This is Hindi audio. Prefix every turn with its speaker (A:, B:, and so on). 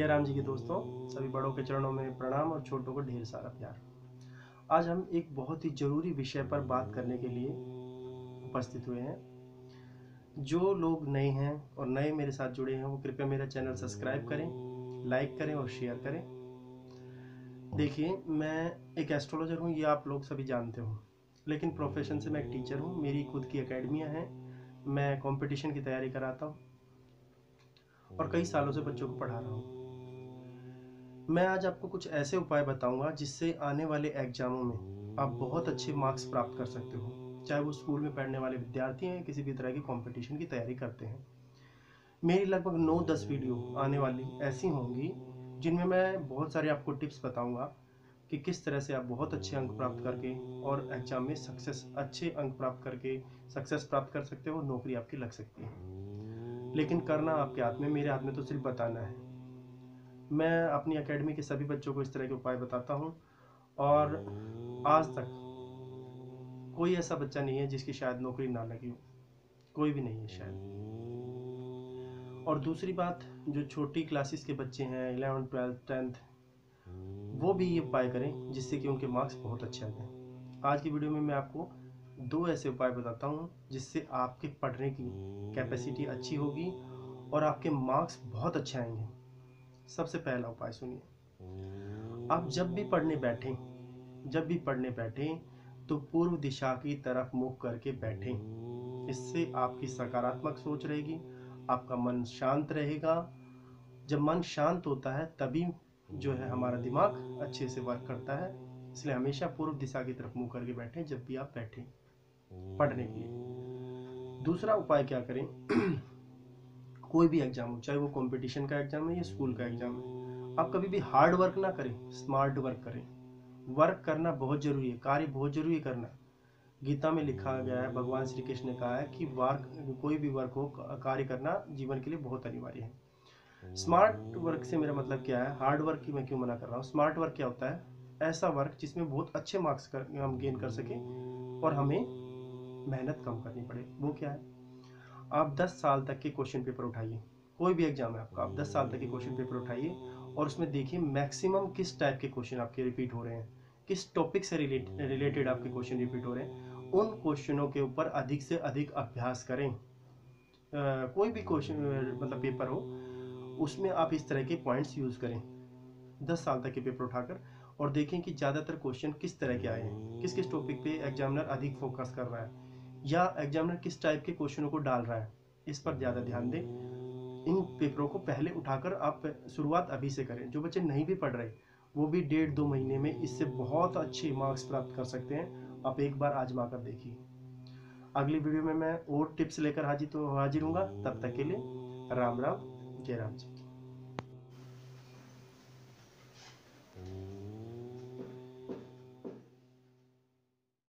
A: राम जी के दोस्तों, सभी बड़ों के चरणों में प्रणाम और छोटों को ढेर सारा प्यार। आज हम एक बहुत ही ज़रूरी विषय पर बात करने के लिए उपस्थित हुए हैं। जो लोग नए हैं और नए मेरे साथ जुड़े हैं, वो कृपया मेरा चैनल सब्सक्राइब करें, लाइक करें और शेयर करें। देखिए, मैं एक एस्ट्रोलॉजर हूँ, ये आप लोग सभी जानते हो। लेकिन प्रोफेशन से मैं एक टीचर हूँ, मेरी खुद की अकेडमियाँ हैं। मैं कंपटीशन की तैयारी कराता हूँ। और कई सालों से बच्चों को पढ़ा रहा हूँ। मैं आज आपको कुछ ऐसे उपाय बताऊँगा जिससे आने वाले एग्जामों में आप बहुत अच्छे मार्क्स प्राप्त कर सकते हो, चाहे वो स्कूल में पढ़ने वाले विद्यार्थी हैं, किसी भी तरह की कंपटीशन की तैयारी करते हैं। मेरी लगभग नौ दस वीडियो आने वाली ऐसी होंगी, जिनमें मैं बहुत सारे आपको टिप्स बताऊँगा कि किस तरह से आप बहुत अच्छे अंक प्राप्त करके और एग्ज़ाम में सक्सेस, अच्छे अंक प्राप्त करके सक्सेस प्राप्त कर सकते हो, नौकरी आपकी लग सकती है। लेकिन करना आपके हाथ में, मेरे हाथ में तो सिर्फ़ बताना है। मैं अपनी एकेडमी के सभी बच्चों को इस तरह के उपाय बताता हूँ और आज तक कोई ऐसा बच्चा नहीं है जिसकी शायद नौकरी ना लगी हो। कोई भी नहीं है शायद। और दूसरी बात, जो छोटी क्लासेस के बच्चे हैं इलेवन ट्वेल्थ टेंथ वो भी ये उपाय करें जिससे कि उनके मार्क्स बहुत अच्छे आ जाएँ। आज की वीडियो में मैं आपको दो ऐसे उपाय बताता हूँ जिससे आपके पढ़ने की कैपेसिटी अच्छी होगी और आपके मार्क्स बहुत अच्छे आएँगे। सबसे पहला उपाय सुनिए। आप जब भी पढ़ने बैठें, जब भी पढ़ने बैठें तो पूर्व दिशा की तरफ़ मुख करके बैठें। इससे आपकी सकारात्मक सोच रहेगी, आपका मन शांत रहेगा। जब मन शांत होता है, तभी जो है हमारा दिमाग अच्छे से वर्क करता है। इसलिए हमेशा पूर्व दिशा की तरफ़ मुँह करके बैठें जब भी आप बैठें। पढ़ने के। लिए दूसरा उपाय क्या करें? कोई भी एग्ज़ाम हो, चाहे वो कंपटीशन का एग्ज़ाम है या स्कूल का एग्ज़ाम है, आप कभी भी हार्ड वर्क ना करें स्मार्ट वर्क करें। वर्क करना बहुत ज़रूरी है, कार्य बहुत ज़रूरी है करना। गीता में लिखा गया है, भगवान श्री कृष्ण ने कहा है कि वर्क कोई भी वर्क हो कार्य करना जीवन के लिए बहुत अनिवार्य है। स्मार्ट वर्क से मेरा मतलब क्या है? हार्ड वर्क की मैं क्यों मना कर रहा हूँ? स्मार्ट वर्क क्या होता है? ऐसा वर्क जिसमें बहुत अच्छे मार्क्स कर, हम गेन कर सकें और हमें मेहनत कम करनी पड़े। वो क्या है? आप 10 साल तक के क्वेश्चन पेपर उठाइए। कोई भी एग्ज़ाम है आपका आप 10 साल तक के क्वेश्चन पेपर उठाइए और उसमें देखिए मैक्सिमम किस टाइप के क्वेश्चन आपके रिपीट हो रहे हैं किस टॉपिक से रिलेटेड आपके क्वेश्चन रिपीट हो रहे हैं उन क्वेश्चनों के ऊपर अधिक से अधिक अभ्यास करें। आ, कोई भी क्वेश्चन मतलब पेपर हो उसमें आप इस तरह के पॉइंट्स यूज़ करें। दस साल तक के पेपर उठाकर और देखें कि ज़्यादातर क्वेश्चन किस तरह के आए हैं किस किस टॉपिक पे एग्जामिनर अधिक फोकस कर रहा है। या एग्जामिनर किस टाइप के क्वेश्चनों को डाल रहा है? इस पर ज़्यादा ध्यान दें। इन पेपरों को पहले उठाकर आप शुरुआत अभी से करें। जो बच्चे नहीं भी पढ़ रहे, वो भी डेढ़ दो महीने में इससे बहुत अच्छे मार्क्स प्राप्त कर सकते हैं। आप एक बार आजमा कर देखिए। अगली वीडियो में मैं और टिप्स लेकर हाजिर तो हाजिर हूँ तब तक के लिए राम राम, जय राम जी